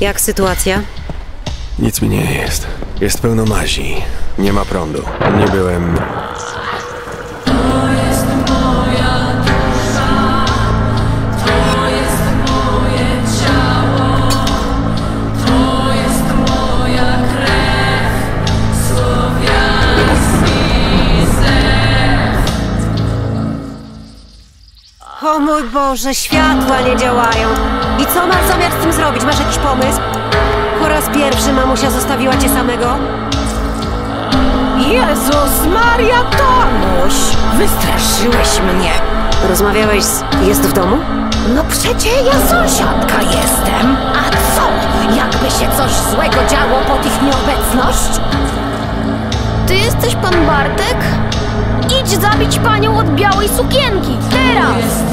Jak sytuacja? Nic mi nie jest. Jest pełno mazi. Nie ma prądu. Nie byłem. O mój Boże, światła nie działają. I co masz zamiar z tym zrobić? Masz jakiś pomysł? Po raz pierwszy mamusia zostawiła cię samego? Jezus Maria Tomuś! Wystraszyłeś mnie! Rozmawiałeś z... Jest w domu? No przecie ja sąsiadka jestem! A co? Jakby się coś złego działo pod ich nieobecność? Ty jesteś pan Bartek? Idź zabić panią od białej sukienki! Teraz!